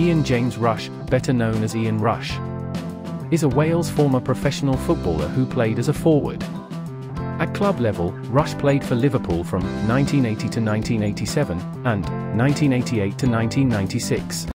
Ian James Rush, better known as Ian Rush, is a Wales former professional footballer who played as a forward. At club level, Rush played for Liverpool from 1980 to 1987 and 1988 to 1996.